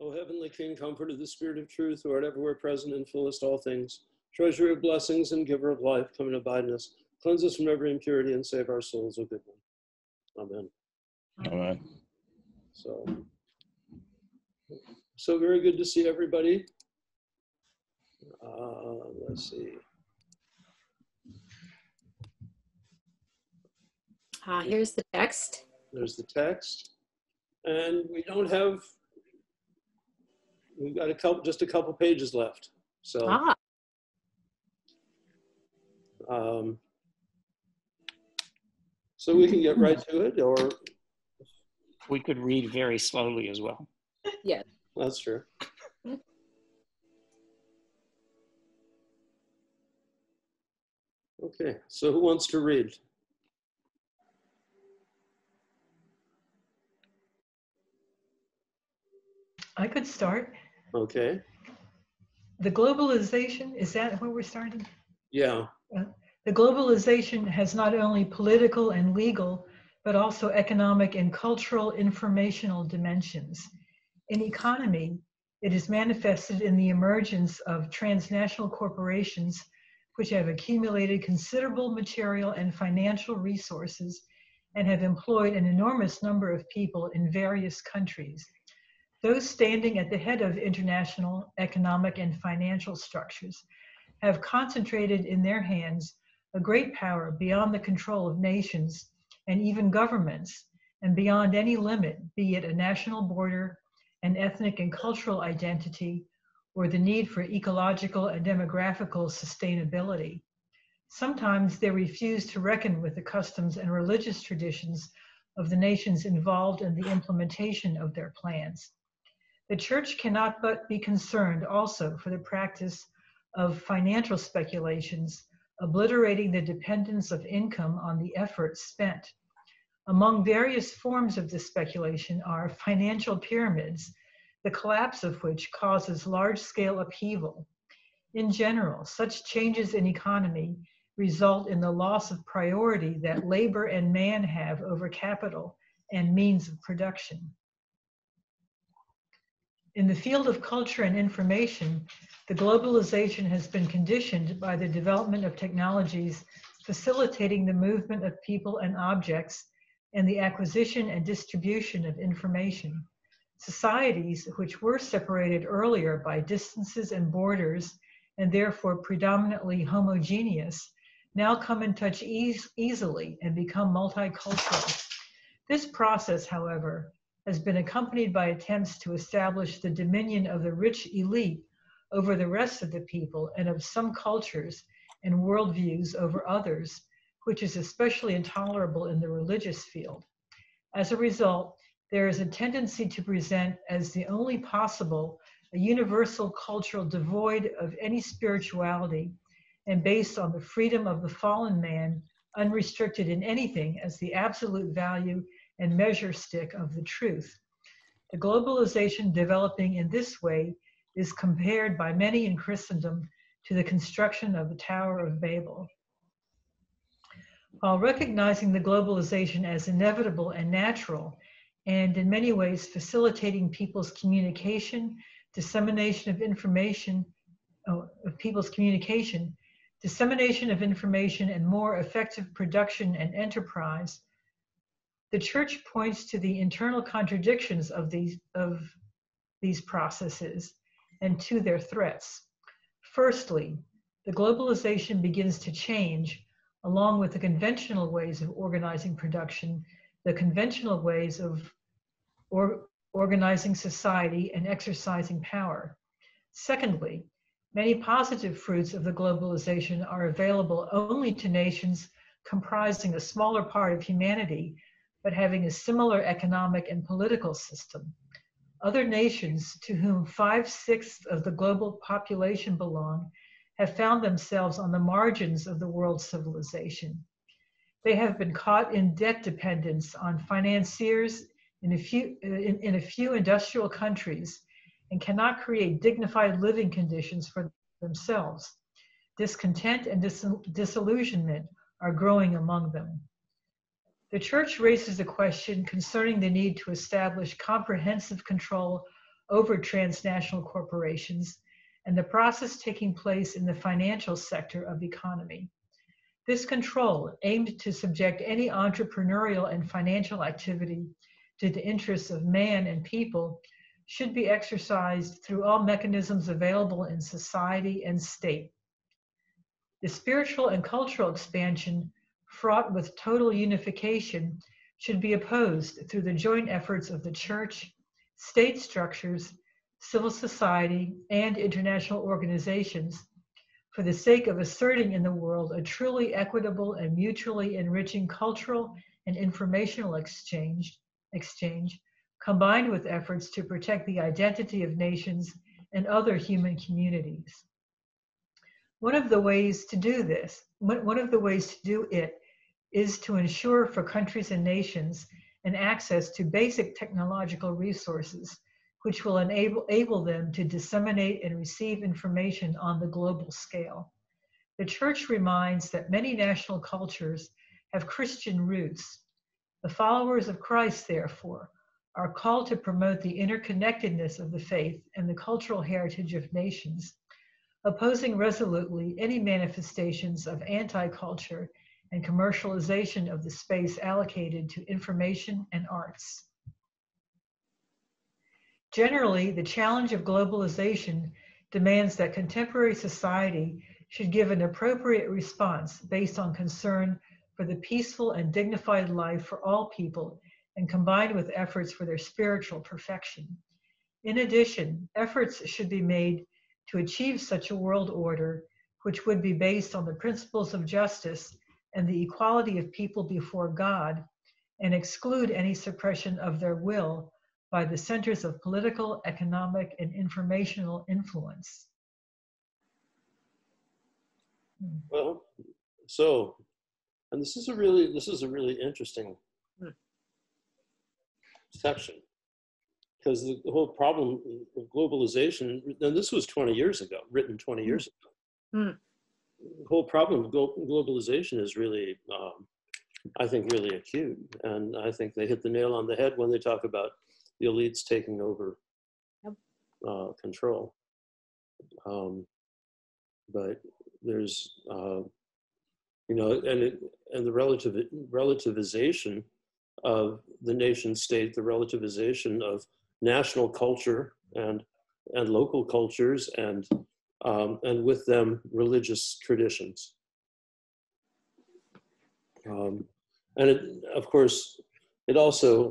O heavenly King, comfort of the Spirit of truth, who art everywhere present and fullest all things, treasure of blessings and giver of life, come and abide in us. Cleanse us from every impurity and save our souls, O good one. Amen. Amen. So, so very good to see everybody. Uh, let's see. Uh, here's the text. There's the text. And we don't have, we've got a couple, just a couple pages left. So, Ah, um, so we can get right to it, or We could read very slowly as well. Yes, that's true. Okay, so who wants to read? I could start. Okay, The globalization, is that where we're starting? yeah, uh, The globalization has not only political and legal, but also economic and cultural informational dimensions. In economy, it is manifested in the emergence of transnational corporations which have accumulated considerable material and financial resources and have employed an enormous number of people in various countries. Those standing at the head of international economic and financial structures have concentrated in their hands a great power beyond the control of nations and even governments, and beyond any limit, be it a national border, an ethnic and cultural identity, or the need for ecological and demographical sustainability. Sometimes they refuse to reckon with the customs and religious traditions of the nations involved in the implementation of their plans. The church cannot but be concerned also for the practice of financial speculations, obliterating the dependence of income on the efforts spent. Among various forms of this speculation are financial pyramids, the collapse of which causes large scale upheaval. In general, such changes in economy result in the loss of priority that labor and man have over capital and means of production. In the field of culture and information, the globalization has been conditioned by the development of technologies facilitating the movement of people and objects and the acquisition and distribution of information. Societies, which were separated earlier by distances and borders and therefore predominantly homogeneous, now come in touch eas- easily and become multicultural. This process, however, has been accompanied by attempts to establish the dominion of the rich elite over the rest of the people and of some cultures and worldviews over others, which is especially intolerable in the religious field. As a result, there is a tendency to present as the only possible a universal cultural devoid of any spirituality and based on the freedom of the fallen man, unrestricted in anything as the absolute value and measure stick of the truth. The globalization developing in this way is compared by many in Christendom to the construction of the Tower of Babel. While recognizing the globalization as inevitable and natural, and in many ways facilitating people's communication, dissemination of information, oh, of people's communication, dissemination of information, and more effective production and enterprise, the church points to the internal contradictions of these, of these processes and to their threats. Firstly, the globalization begins to change along with the conventional ways of organizing production, the conventional ways of or, organizing society and exercising power. Secondly, many positive fruits of the globalization are available only to nations comprising a smaller part of humanity, but having a similar economic and political system. Other nations to whom five sixths of the global population belong have found themselves on the margins of the world civilization. They have been caught in debt dependence on financiers in a few, in, in a few industrial countries and cannot create dignified living conditions for themselves. Discontent and dis- disillusionment are growing among them. The church raises a question concerning the need to establish comprehensive control over transnational corporations and the process taking place in the financial sector of the economy. This control, aimed to subject any entrepreneurial and financial activity to the interests of man and people, should be exercised through all mechanisms available in society and state. The spiritual and cultural expansion, fraught with total unification, should be opposed through the joint efforts of the church, state structures, civil society, and international organizations for the sake of asserting in the world a truly equitable and mutually enriching cultural and informational exchange, exchange combined with efforts to protect the identity of nations and other human communities. One of the ways to do this, one of the ways to do it is to ensure for countries and nations an access to basic technological resources which will enable, enable them to disseminate and receive information on the global scale. The church reminds that many national cultures have Christian roots. The followers of Christ, therefore, are called to promote the interconnectedness of the faith and the cultural heritage of nations, opposing resolutely any manifestations of anti culture and commercialization of the space allocated to information and arts. Generally, the challenge of globalization demands that contemporary society should give an appropriate response based on concern for the peaceful and dignified life for all people and combined with efforts for their spiritual perfection. In addition, efforts should be made to achieve such a world order which would be based on the principles of justice and the equality of people before God and exclude any suppression of their will by the centers of political, economic, and informational influence. Hmm. Well, so, and this is a really, this is a really interesting hmm. section because the whole problem of globalization, and this was 20 years ago, written 20 hmm. years ago. Mm. The whole problem of globalization is really, um, I think, really acute. And I think they hit the nail on the head when they talk about the elites taking over Yep. uh, control. Um, but there's, uh, you know, and it, and the relative relativization of the nation state, the relativization of national culture and and local cultures and um, and with them religious traditions. Um, and it, of course, it also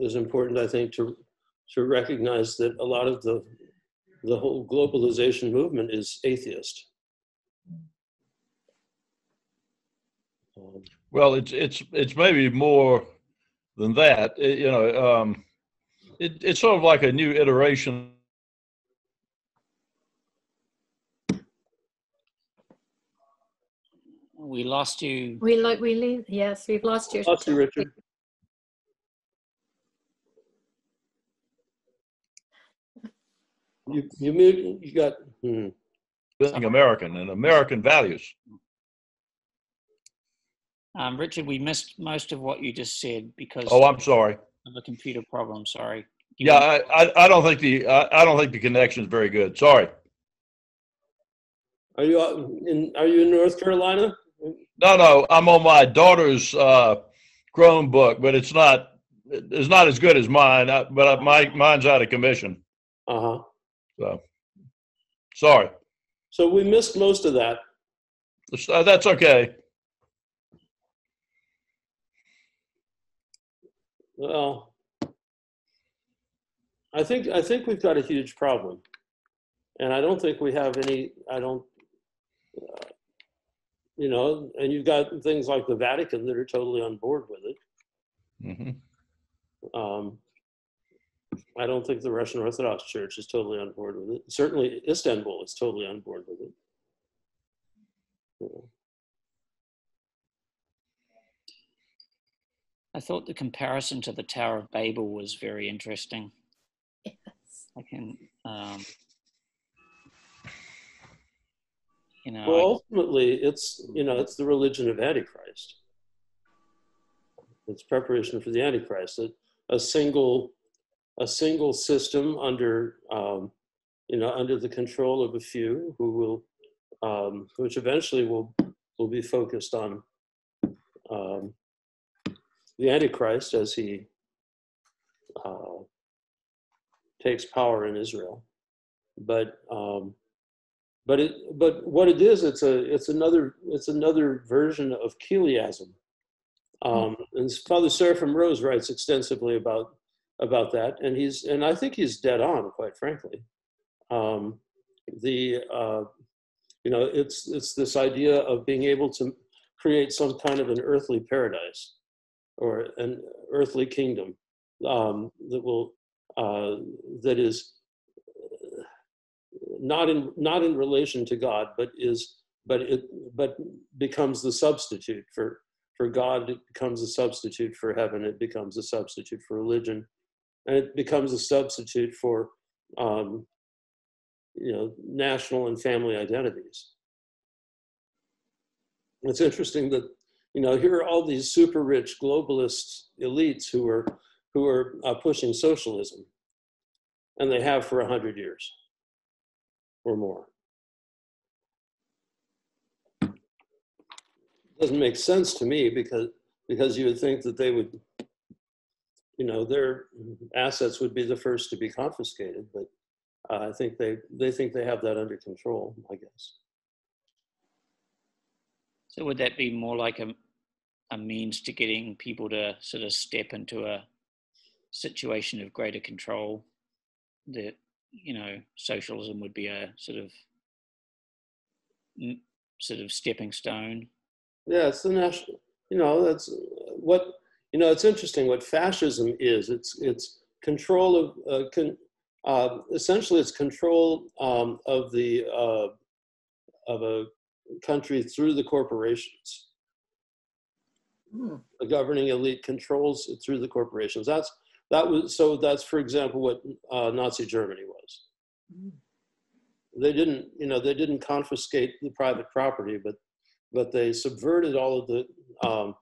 is important, I think, to to recognize that a lot of the the whole globalization movement is atheist. Um, Well, it's it's it's maybe more than that. It- you know, um, it, it's sort of like a new iteration. We lost you. We like, we leave, yes, we've lost your. Lost you, Richard. You you mute. You got. Hmm. being American and American values. Um, Richard, we missed most of what you just said because Oh, I'm sorry. of a computer problem. Sorry. You Yeah, want- I, I, I don't think the I, I don't think the connection is very good. Sorry. Are you in? Are you in North Carolina? No, no, I'm on my daughter's uh, Chromebook, but it's not it's not as good as mine. I, but I, my mine's out of commission. Uh huh. So sorry. So we missed most of that. Uh, That's okay. Well, I think I think we've got a huge problem, and I don't think we have any. I don't. Uh, you know, and you've got things like the Vatican that are totally on board with it. hmm Um, I don't think the Russian Orthodox Church is totally on board with it. Certainly, Istanbul is totally on board with it. You know, I thought the comparison to the Tower of Babel was very interesting. Yes. I can, um, you know, Well, ultimately, it's you know it's the religion of Antichrist. It's preparation for the Antichrist. A, a single a single system under, um, you know, under the control of a few who will, um, which eventually will will be focused on um, the Antichrist as he uh, takes power in Israel. But um, but it but what it is, it's a it's another it's another version of Chiliasm. Um, and Father Seraphim Rose writes extensively about about that, and he's and I think he's dead on, quite frankly. Um, the uh, you know it's it's this idea of being able to create some kind of an earthly paradise or an earthly kingdom um, that will uh, that is not in not in relation to God, but is but it but becomes the substitute for for God. It becomes a substitute for heaven. It becomes a substitute for religion, and it becomes a substitute for um, you know national and family identities. It's interesting that you know here are all these super rich globalist elites who are who are uh, pushing socialism, and they have for a hundred years or more. Doesn't make sense to me because because you would think that they would, you know, their assets would be the first to be confiscated, but uh, I think they they think they have that under control. I guess. So would that be more like a, a means to getting people to sort of step into a situation of greater control that you know, socialism would be a sort of sort of stepping stone. Yeah, it's the national. You know, that's what you know. It's interesting what fascism is. It's it's control of uh, con, uh, essentially it's control um, of the uh, of a country through the corporations. Hmm. The governing elite controls it through the corporations. That's that was so. That's for example what uh, Nazi Germany was. Mm. They didn't, you know, they didn't confiscate the private property, but but they subverted all of the um,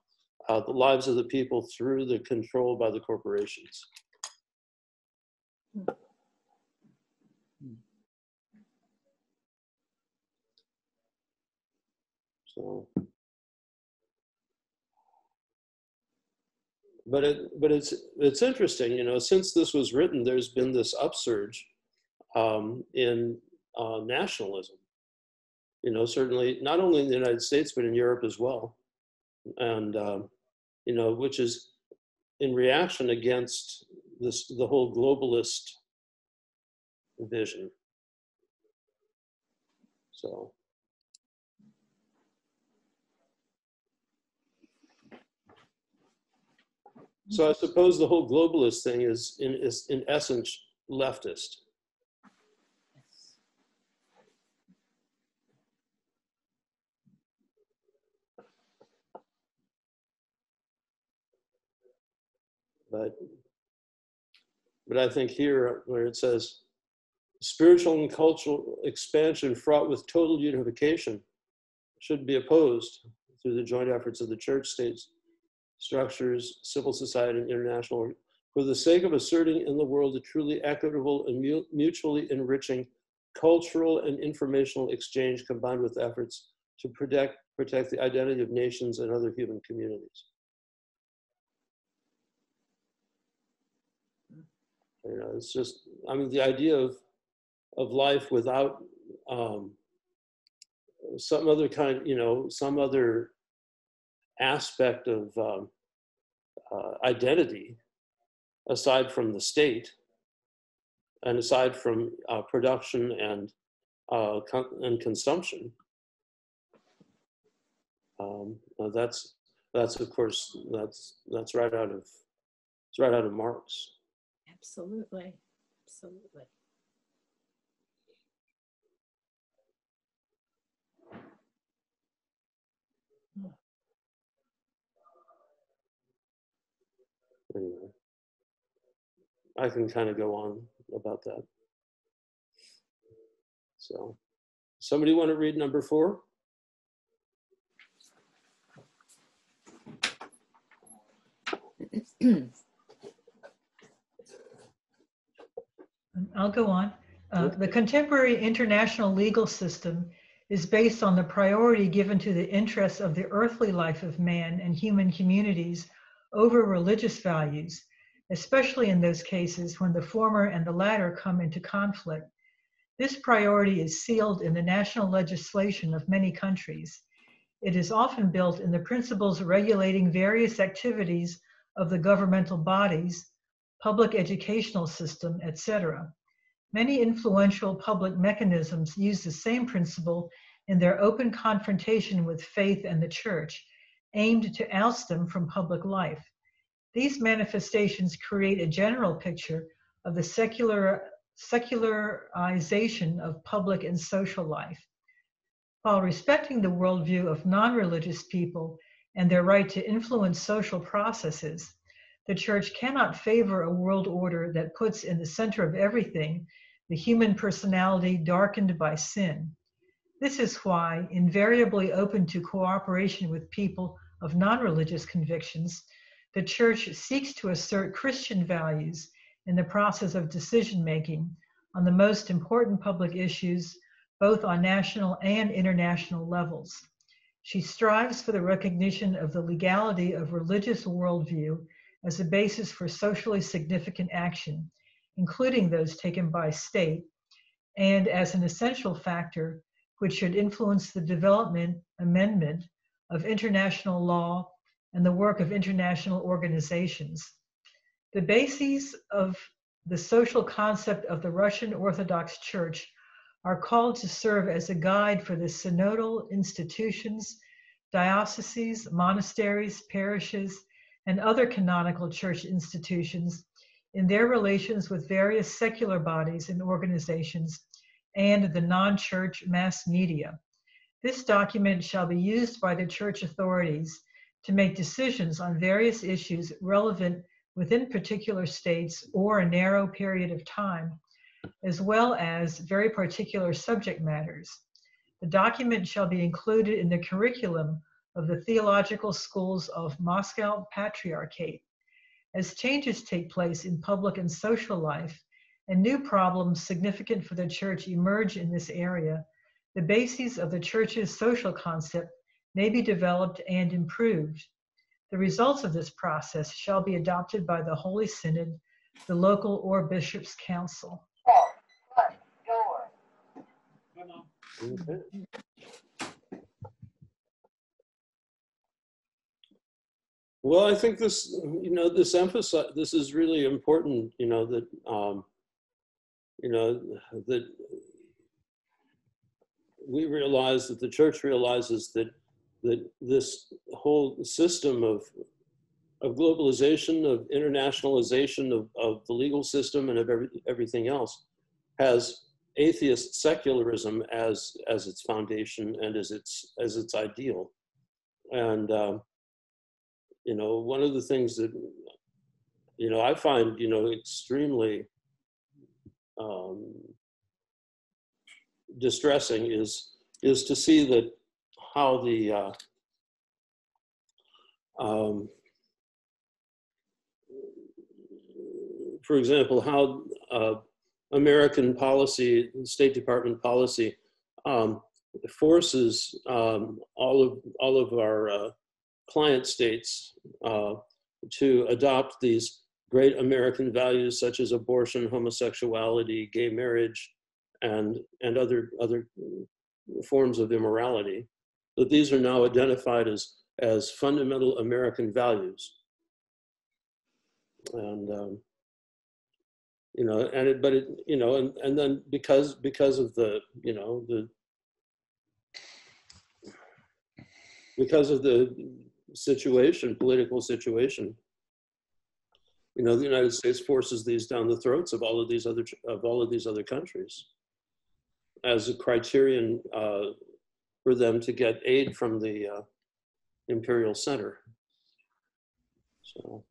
uh, the lives of the people through the control by the corporations. So. But it but it's it's interesting you know since this was written there's been this upsurge um, in uh, nationalism. You know certainly not only in the united states but in europe as well. And um, you know which is in reaction against this the whole globalist vision. So So I suppose the whole globalist thing is in is in essence leftist. But but I think here where it says spiritual and cultural expansion fraught with total unification should be opposed through the joint efforts of the church states structures, civil society, and international, for the sake of asserting in the world a truly equitable and mutually enriching cultural and informational exchange combined with efforts to protect, protect the identity of nations and other human communities. You know, it's just, I mean, the idea of, of life without um, some other kind, you know, some other aspect of um, uh, identity aside from the state and aside from uh, production and uh, con- and consumption. Um, that's that's of course that's that's right out of it's right out of Marx. Absolutely, absolutely. I can kind of go on about that. So, somebody want to read number four? I'll go on. Uh, the contemporary international legal system is based on the priority given to the interests of the earthly life of man and human communities over religious values, especially in those cases when the former and the latter come into conflict. This priority is sealed in the national legislation of many countries. It is often built in the principles regulating various activities of the governmental bodies, public educational system, etc. Many influential public mechanisms use the same principle in their open confrontation with faith and the church, aimed to oust them from public life. These manifestations create a general picture of the secular, secularization of public and social life. While respecting the worldview of non religious people and their right to influence social processes, the church cannot favor a world order that puts in the center of everything the human personality darkened by sin. This is why, invariably open to cooperation with people of non religious convictions, the church seeks to assert Christian values in the process of decision making on the most important public issues, both on national and international levels. She strives for the recognition of the legality of religious worldview as a basis for socially significant action, including those taken by state, and as an essential factor which should influence the development, amendment of international law and the work of international organizations. The bases of the social concept of the Russian Orthodox Church are called to serve as a guide for the synodal institutions, dioceses, monasteries, parishes, and other canonical church institutions in their relations with various secular bodies and organizations and the non church mass media. This document shall be used by the church authorities to make decisions on various issues relevant within particular states or a narrow period of time, as well as very particular subject matters. The document shall be included in the curriculum of the theological schools of Moscow Patriarchate. As changes take place in public and social life, and new problems significant for the church emerge in this area, the bases of the church's social concept may be developed and improved. The results of this process shall be adopted by the Holy Synod, the local or bishop's council. Well, I think this, you know, this emphasize, this is really important, you know, that, um, you know, that we realize that the church realizes that that this whole system of of globalization, of internationalization of, of the legal system and of every, everything else has atheist secularism as as its foundation and as its as its ideal. And um, you know, one of the things that you know I find you know extremely um, distressing is is to see that how the uh, um, for example, how uh, American policy, State Department policy, um, forces um, all of all of our uh, client states uh, to adopt these great American values such as abortion, homosexuality, gay marriage, and and other other forms of immorality that these are now identified as, as fundamental American values. And, um, you know, and it, but it, you know, and, and then because, because of the, you know, the, because of the situation, political situation, you know, the United States forces these down the throats of all of these other, of all of these other countries as a criterion uh, for them to get aid from the uh, Imperial Center. So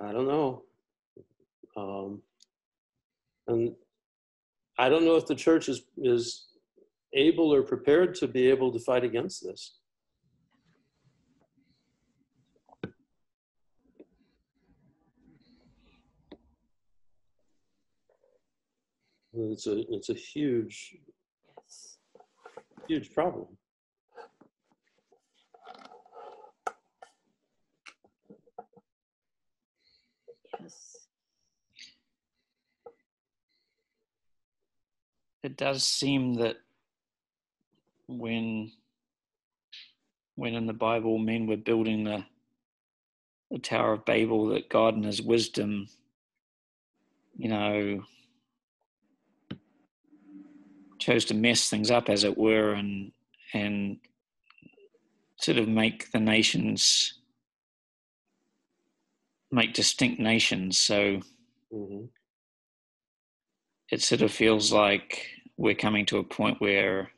I don't know. Um, and I don't know if the church is, is able or prepared to be able to fight against this. It's a it's a huge Yes. huge problem. Yes. it does seem that when when in the Bible men were building the the Tower of Babel, that God in His wisdom, you know, chose to mess things up, as it were, and and sort of make the nations make distinct nations. So hmm it sort of feels like we're coming to a point where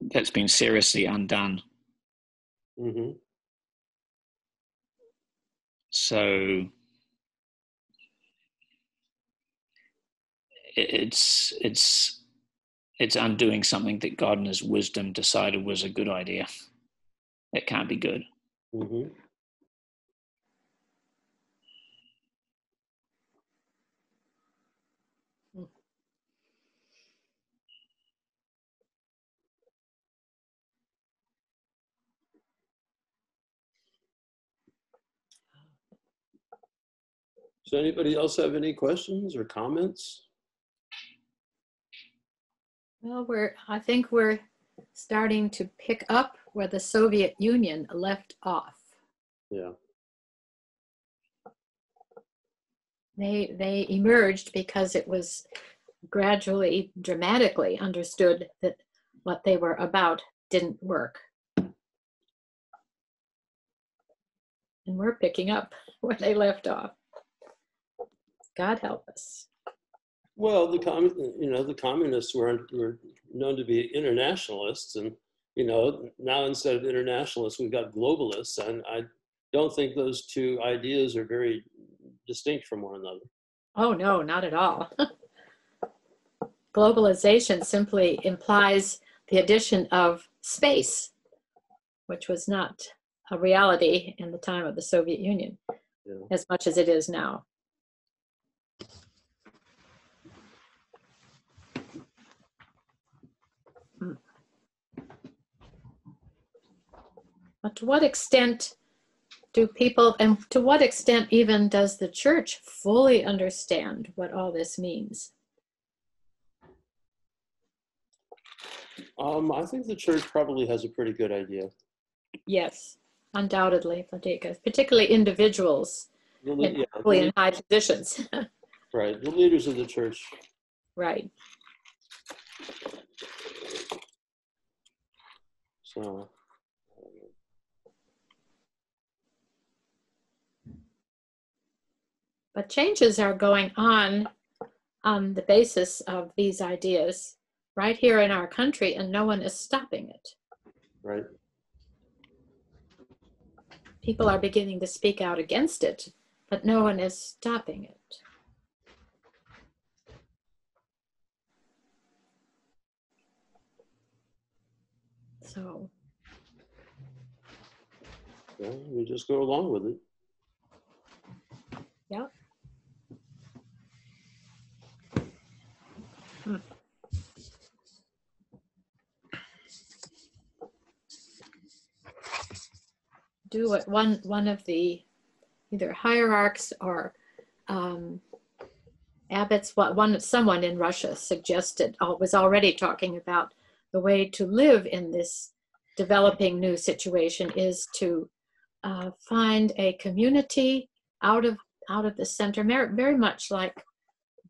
that's been seriously undone. hmm So it's it's it's undoing something that God in His wisdom decided was a good idea. It can't be good. hmm So anybody else have any questions or comments? Well, we're, I think we're starting to pick up where the Soviet Union left off. Yeah. They, they emerged because it was gradually, dramatically understood that what they were about didn't work. And we're picking up where they left off. God help us. Well, the you know, the communists were were known to be internationalists, and you know, now instead of internationalists, we've got globalists, and I don't think those two ideas are very distinct from one another. Oh, no, not at all. Globalization simply implies the addition of space, which was not a reality in the time of the Soviet Union Yeah. as much as it is now. But to what extent do people, and to what extent even does the church fully understand what all this means? Um, I think the church probably has a pretty good idea. Yes, undoubtedly, Vladyka, particularly individuals The and yeah, the in high positions. right. The leaders of the church. right. So. But changes are going on on the basis of these ideas right here in our country, and no one is stopping it. Right. People are beginning to speak out against it, but no one is stopping it. So, Well, we just go along with it. yeah. Do what one one of the either hierarchs or um, abbots, what one someone in Russia suggested, uh, was already talking about the way to live in this developing new situation is to uh, find a community out of out of the center, very much like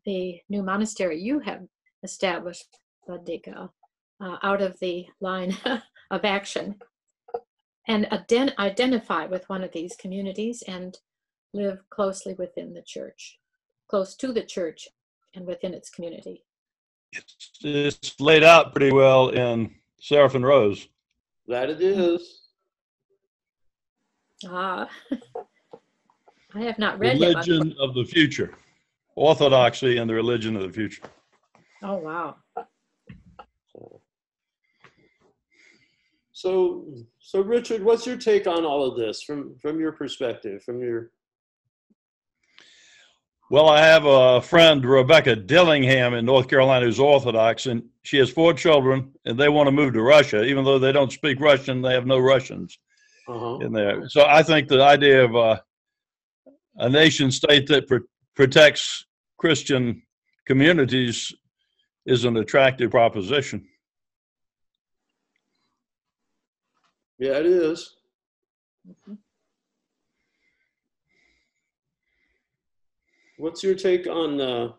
the new monastery you have established, Vladyka, uh, out of the line of action, and aden- identify with one of these communities and live closely within the church, close to the church and within its community. It's, it's laid out pretty well in Seraphim Rose. That it is. Ah, I have not read him. Religion of the future. Orthodoxy and the religion of the future. Oh, wow. So, so, so Richard, what's your take on all of this from from your perspective, from your Well, I have a friend, Rebecca Dillingham, in North Carolina, who's Orthodox, and she has four children, and they want to move to Russia, even though they don't speak Russian. They have no Russians Uh-huh. in there. So I think the idea of uh, a nation state that pr- protects Christian communities is an attractive proposition. Yeah, it is. What's your take on, uh,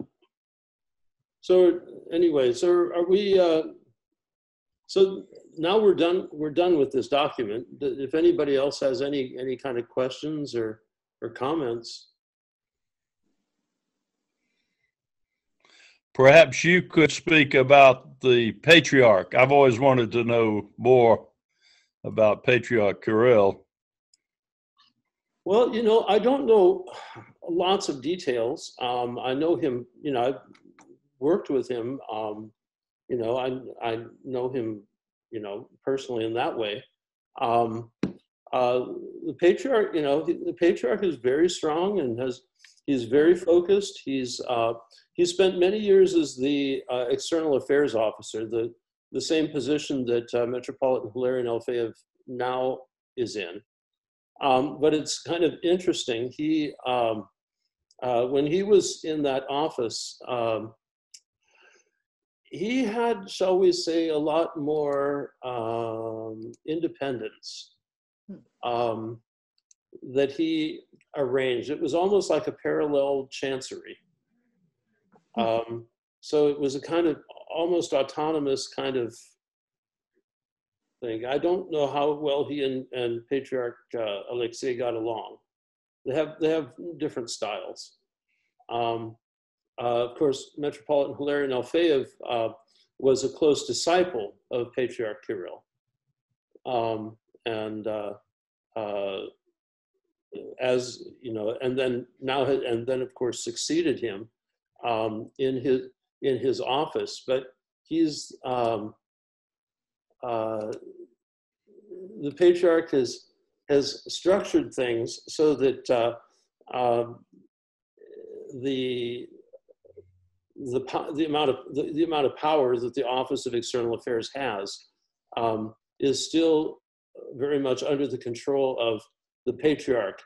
so anyway, so are we, uh, so now we're done, we're done with this document. If anybody else has any, any kind of questions or, or comments, Perhaps you could speak about the patriarch. I've always wanted to know more about Patriarch Kirill. Well, you know, I don't know lots of details. Um, I know him, you know, I've worked with him. Um, you know, I, I know him, you know, personally in that way. Um, uh, the patriarch, you know, the patriarch is very strong and has, he's very focused. He's, uh, he spent many years as the uh, external affairs officer, the, the same position that uh, Metropolitan Hilarion Alfeyev now is in. Um, but it's kind of interesting. He, um, uh, when he was in that office, um, he had, shall we say, a lot more um, independence um, that he arranged. It was almost like a parallel chancery. Um, so it was a kind of almost autonomous kind of thing. I don't know how well he and, and Patriarch uh, Alexei got along. They have they have different styles. Um, uh, of course, Metropolitan Hilarion Alfeyev uh, was a close disciple of Patriarch Kirill, um, and uh, uh, as you know, and then now and then of course succeeded him um, in his in his office. But he's um, uh, the patriarch has has structured things so that uh, um, the the the amount of the, the amount of power that the Office of External Affairs has um, is still very much under the control of the patriarch,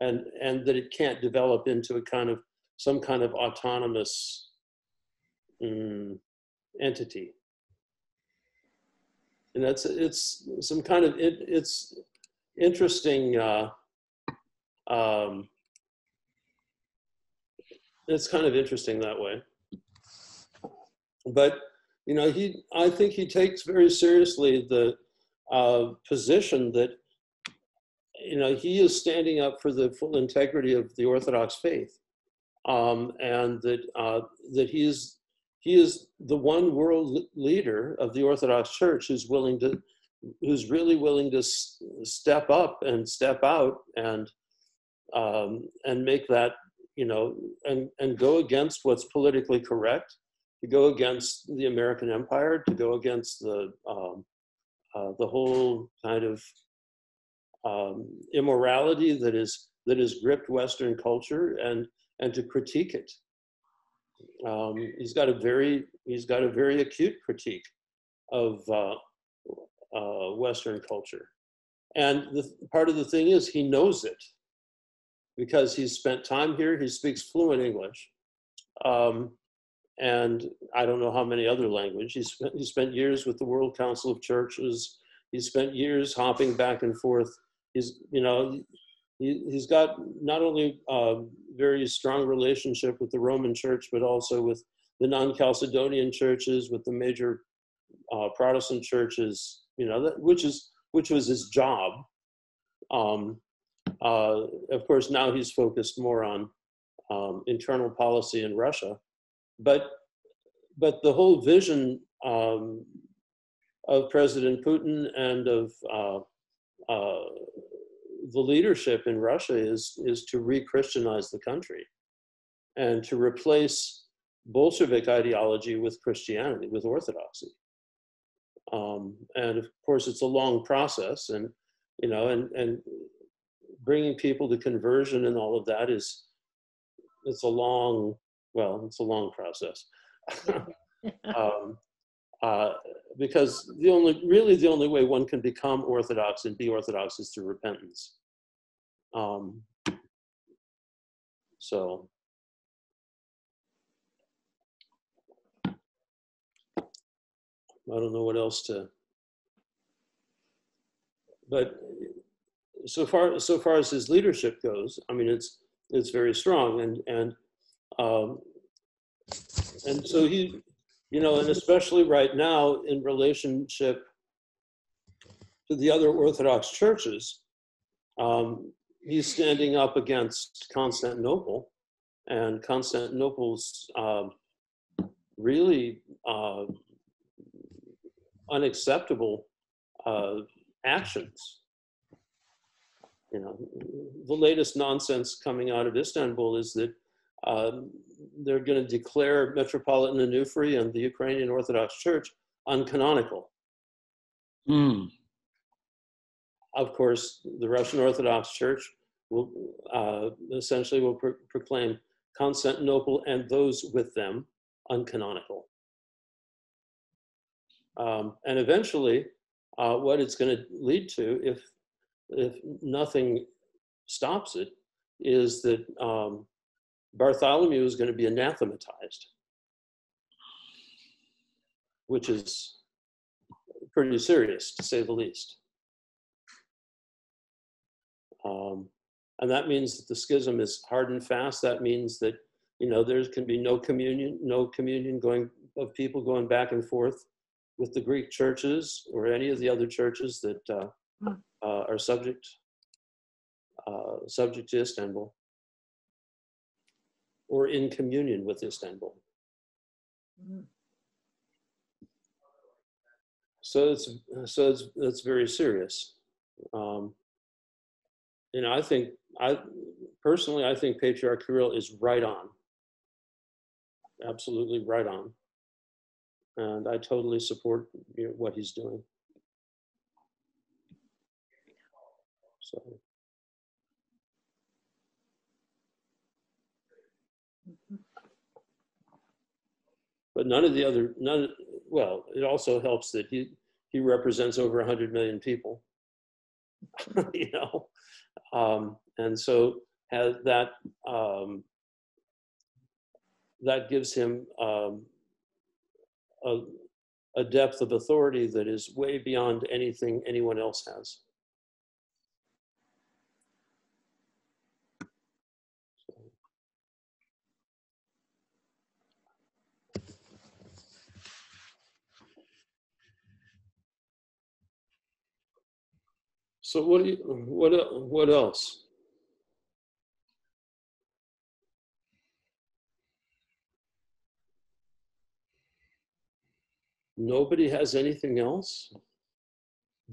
and and that it can't develop into a kind of some kind of autonomous mm, entity. And that's it's some kind of it, it's interesting uh, um, it's kind of interesting that way. But you know he i think he takes very seriously the uh, position that you know he is standing up for the full integrity of the orthodox faith um, and that uh, that he is he is the one world leader of the Orthodox Church who's willing to, who's really willing to step up and step out and um, and make that you know and and go against what's politically correct, to go against the American Empire, to go against the um, uh, the whole kind of um, immorality that is that has gripped Western culture and and to critique it um, he's got a very he's got a very acute critique of uh, uh, Western culture, and the part of the thing is he knows it because he's spent time here. He speaks fluent English, um, and I don't know how many other languages. He spent he spent years with the World Council of Churches. He spent years hopping back and forth. He's you know he, he's got not only a very strong relationship with the Roman Church, but also with the non-Chalcedonian churches, with the major uh, Protestant churches. You know, that, which is which was his job. Um, uh, of course, now he's focused more on um, internal policy in Russia, but but the whole vision um, of President Putin and of uh, the leadership in Russia is is to re-Christianize the country and to replace Bolshevik ideology with Christianity, with Orthodoxy. Um, and of course, it's a long process, and you know, and and bringing people to conversion and all of that is it's a long, well, it's a long process. um, uh, because the only, really the only way one can become Orthodox and be Orthodox is through repentance. Um, so. I don't know what else to. But so far, so far as his leadership goes, I mean, it's it's very strong, and and um, and so he, you know, and especially right now in relationship to the other Orthodox churches, um, he's standing up against Constantinople, and Constantinople's um, really uh, unacceptable uh, actions. You know, the latest nonsense coming out of Istanbul is that um, they're going to declare Metropolitan Onufri and the Ukrainian Orthodox Church uncanonical. Mm. Of course, the Russian Orthodox Church will uh, essentially will pro- proclaim Constantinople and those with them uncanonical. Um, and eventually, uh, what it's going to lead to, if if nothing stops it, is that um, Bartholomew is going to be anathematized, which is pretty serious to say the least. Um, and that means that the schism is hard and fast. That means that you know there can be no communion, no communion going of people going back and forth with the Greek churches or any of the other churches that uh, Hmm. uh, are subject uh, subject to Istanbul or in communion with Istanbul. Mm. So it's so it's it's very serious. Um, you know, I think I personally I think Patriarch Kirill is right on. Absolutely right on. And I totally support you know, what he's doing. So but none of the other none well it also helps that he he represents over 100 million people. You know? Um, and so has that um, that gives him um, a, a depth of authority that is way beyond anything anyone else has So what do you, what, what else? Nobody has anything else?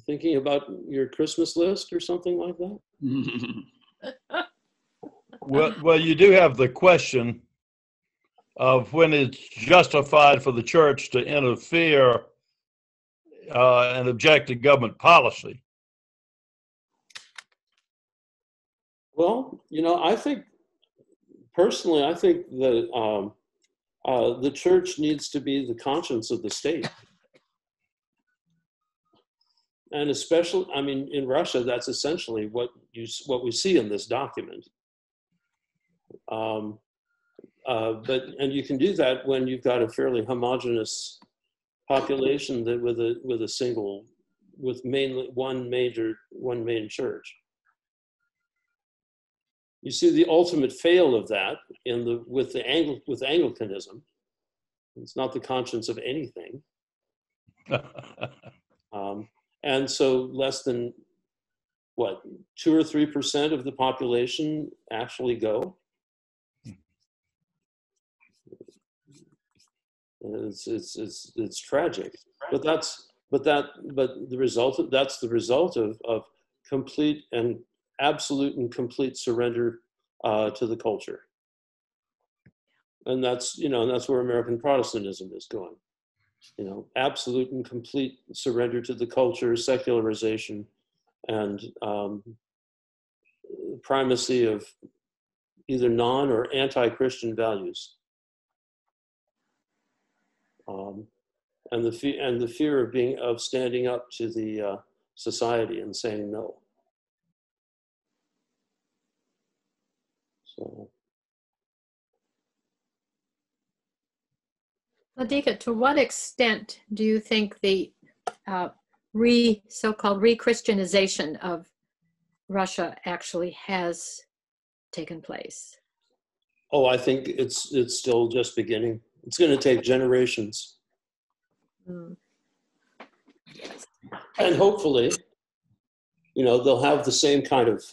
Thinking about your Christmas list or something like that? Well, well, you do have the question of when it's justified for the church to interfere uh, and object to government policy. Well, you know, I think personally, I think that um, uh, the church needs to be the conscience of the state. And especially, I mean, in Russia, that's essentially what you what we see in this document. Um, uh, but and you can do that when you've got a fairly homogeneous population that with a with a single with mainly one major one main church. You see the ultimate fail of that in the with the Angli- with Anglicanism. It's not the conscience of anything, um, and so less than what two or three percent of the population actually go. It's it's it's it's tragic, but that's but that but the result of that's the result of of complete and absolute and complete surrender uh, to the culture. And that's, you know, and that's where American Protestantism is going. You know, absolute and complete surrender to the culture, secularization, and um, primacy of either non or anti-Christian values. Um, and the fe- and the fear of being of standing up to the uh, society and saying no. So Vladyka, to what extent do you think the uh, re so-called re-Christianization of Russia actually has taken place? Oh, I think it's it's still just beginning. It's going to take generations, Mm. and hopefully, you know, they'll have the same kind of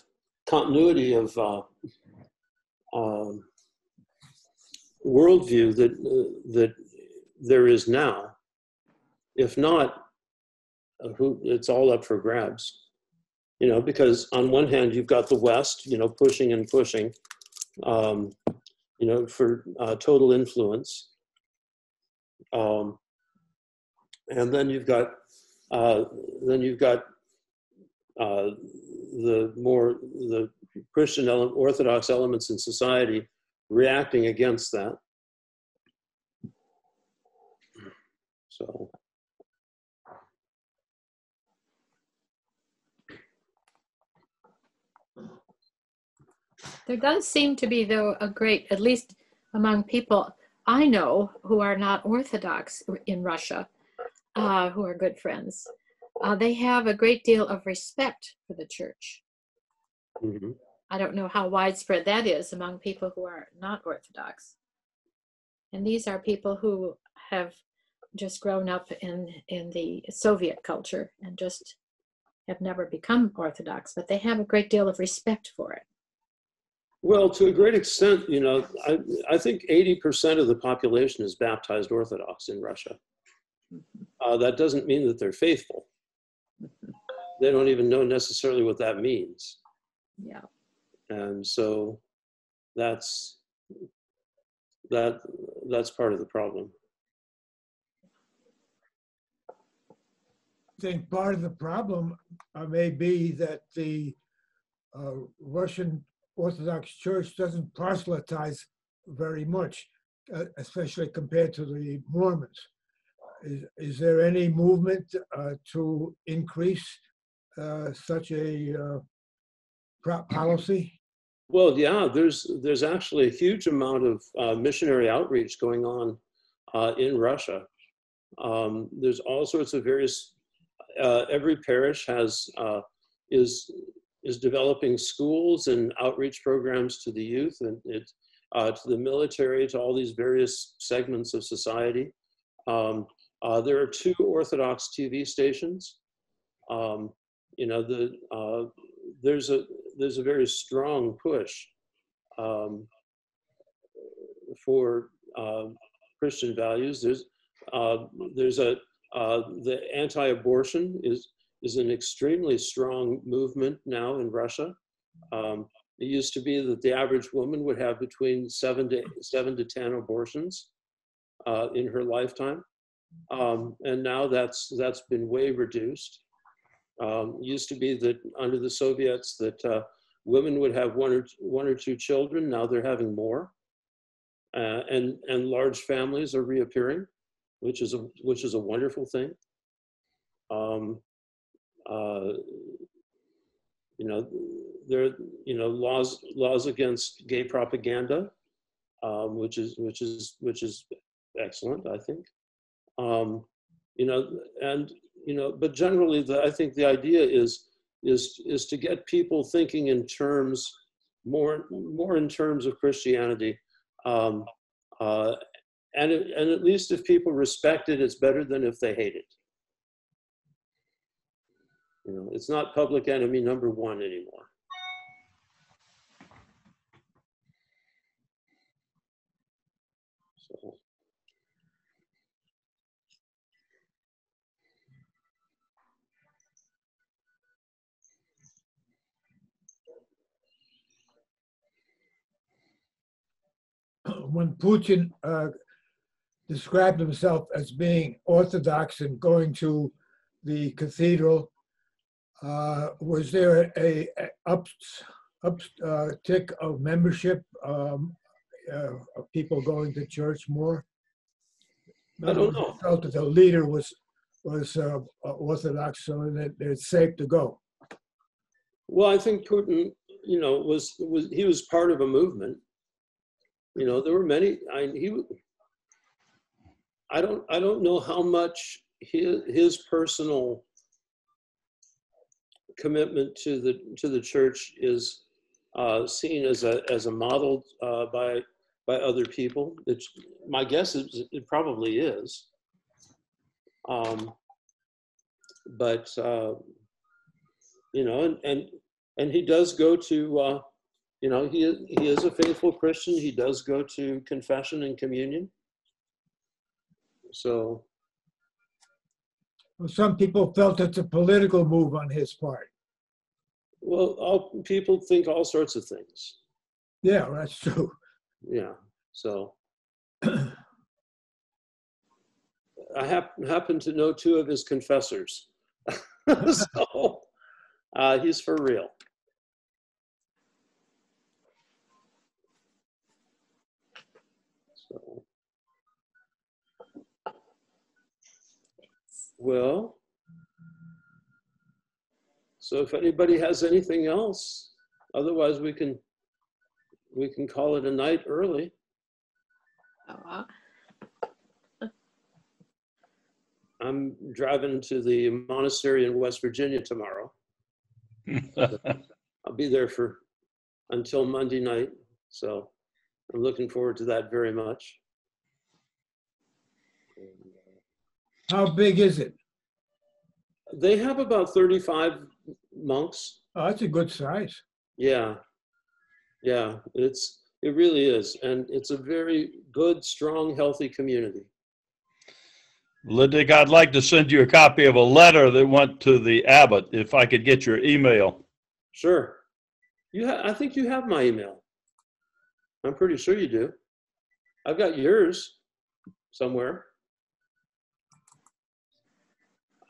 continuity of uh, um, worldview that uh, that there is now. If not, uh, who it's all up for grabs. You know, because on one hand you've got the West, you know, pushing and pushing, um, you know, for uh, total influence. Um, and then you've got uh, then you've got uh, the more the Christian Orthodox elements in society reacting against that. So There does seem to be, though, a great, at least among people I know who are not Orthodox in Russia, uh, who are good friends, uh, they have a great deal of respect for the church. Mhm. I don't know how widespread that is among people who are not Orthodox. And these are people who have just grown up in, in the Soviet culture and just have never become Orthodox, but they have a great deal of respect for it. Well, to a great extent, you know, I, I think 80% of the population is baptized Orthodox in Russia. Uh, that doesn't mean that they're faithful. They don't even know necessarily what that means. Yeah. And so that's that that's part of the problem. I think part of the problem uh, may be that the uh, Russian Orthodox Church doesn't proselytize very much, uh, especially compared to the Mormons. Is, is there any movement uh, to increase uh, such a policy? Well, yeah, there's there's actually a huge amount of uh, missionary outreach going on uh, in Russia. Um, there's all sorts of various. Uh, every parish has uh, is is developing schools and outreach programs to the youth and it, uh, to the military, to all these various segments of society. Um, uh, there are two Orthodox TV stations. Um, you know the there's a there's a very strong push um, for uh, Christian values. There's uh, there's a uh, the anti-abortion is is an extremely strong movement now in Russia. Um, it used to be that the average woman would have between seven to seven to ten abortions uh, in her lifetime, um, and now that's that's been way reduced. Um, used to be that under the Soviets that uh, women would have one or one or two children. Now they're having more, uh, and and large families are reappearing, which is a which is a wonderful thing. Um, uh, you know, there you know laws laws against gay propaganda, um, which is which is which is excellent, I think. Um, you know, and you know, but generally, the, I think the idea is is is to get people thinking in terms more more in terms of Christianity, um, uh, and it, and at least if people respect it, it's better than if they hate it. You know, it's not public enemy number one anymore. So. When Putin uh, described himself as being Orthodox and going to the cathedral, uh, was there a, a up, uptick of membership, um, uh, of people going to church more? I don't know. Felt that the leader was, was uh, Orthodox, so that it's safe to go. Well, I think Putin, you know, was was he was part of a movement. You know, there were many. I he. I don't. I don't know how much his his personal commitment to the to the church is uh, seen as a as a model uh, by by other people. It's, my guess is it probably is. Um, but uh, you know, and, and and he does go to, uh, you know, he he is a faithful Christian. He does go to confession and communion. So Well, Some people felt it's a political move on his part. Well, all people think all sorts of things. Yeah, that's true. Yeah. So I hap- happen to know two of his confessors. so uh, he's for real. So, well, so if anybody has anything else, otherwise we can we can call it a night early. I'm driving to the monastery in West Virginia tomorrow. I'll be there for until Monday night. So I'm looking forward to that very much. How big is it? They have about 35 monks. Oh, that's a good size. Yeah. Yeah, it's it really is and it's a very good, strong, healthy community. Vladyka, I'd like to send you a copy of a letter that went to the abbot, if I could get your email. Sure. You ha- I think you have my email. I'm pretty sure you do. I've got yours somewhere.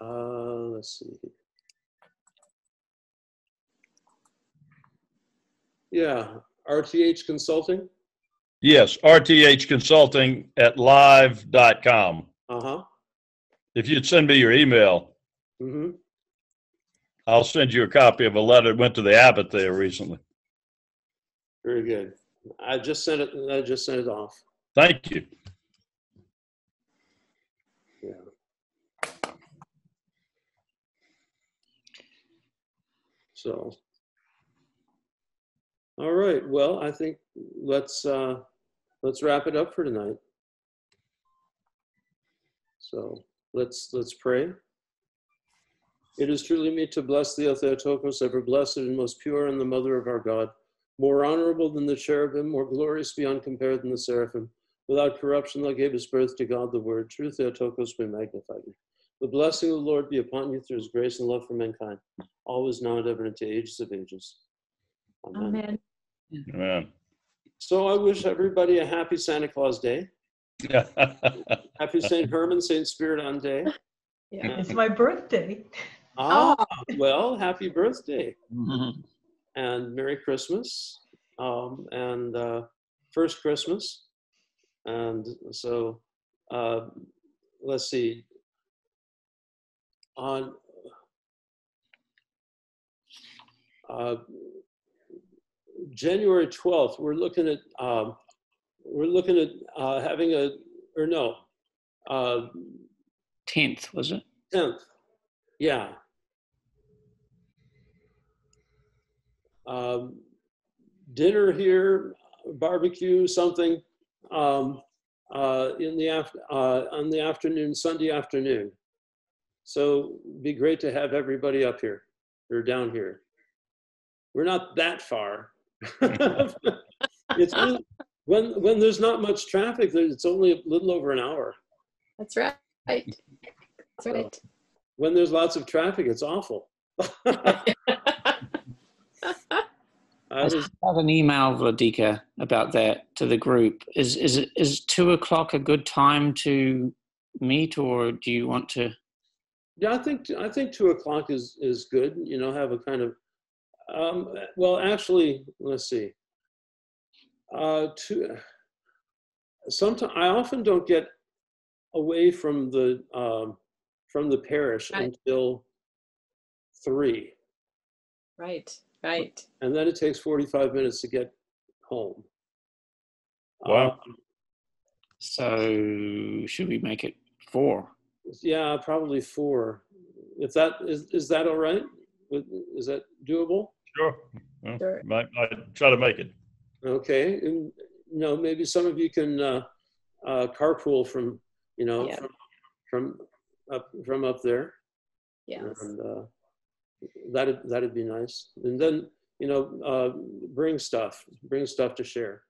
Uh, let's see. Yeah, RTH Consulting. Yes, RTH Consulting at live.com. Uh huh. If you'd send me your email, Mm-hmm. I'll send you a copy of a letter that went to the abbot there recently. Very good. I just sent it. I just sent it off. Thank you. So, all right. Well, I think let's uh, let's wrap it up for tonight. So let's let's pray. It is truly meet to bless thee, O Theotokos, ever blessed and most pure, and the mother of our God, more honorable than the cherubim, more glorious beyond compare than the seraphim. Without corruption, thou gavest birth to God the Word. True Theotokos, we magnify you. The blessing of the Lord be upon you through his grace and love for mankind, always now and ever into ages of ages. Amen. Amen. So I wish everybody a happy Santa Claus Day. Happy St. Herman, St. Spyridon Day. Yeah. It's my birthday. Ah, well, happy birthday Mhm. and Merry Christmas um, and uh, first Christmas. And so uh, let's see. On uh, January 12th, we're looking at um, we're looking at uh, having a or no uh, 10th, was it? 10th. Yeah. Um, dinner here, barbecue, something um, uh, in the af- uh, on the afternoon, Sunday afternoon. So it'd be great to have everybody up here or down here. We're not that far. it's really, when when there's not much traffic, it's only a little over an hour. That's right. That's right. When there's lots of traffic, it's awful. I I was, had an email, Vladyka, about that to the group. Is is it is two o'clock a good time to meet, or do you want to? Yeah, I think I think two o'clock is is good. You know, have a kind of Um, well, actually, let's see. Uh, two, sometimes I often don't get away from the um, from the parish Right. until three, Right, right. and then it takes forty-five minutes to get home. Wow. Uh, So should we make it four? Yeah, probably four. If that is is that all right? Is that doable? Sure. Well, Sure. Might, might try to make it. Okay, and you know maybe some of you can uh, uh, carpool from you know Yeah. from, from up from up there. Yes. and uh, that'd that'd be nice. And then you know, uh, bring stuff, bring stuff to share.